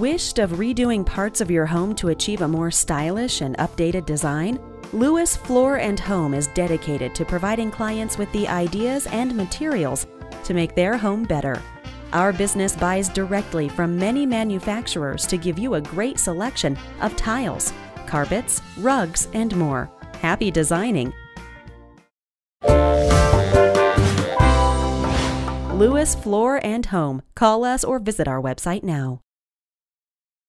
Wished of redoing parts of your home to achieve a more stylish and updated design? Lewis Floor and Home is dedicated to providing clients with the ideas and materials to make their home better. Our business buys directly from many manufacturers to give you a great selection of tiles, carpets, rugs, and more. Happy designing! Lewis Floor and Home. Call us or visit our website now.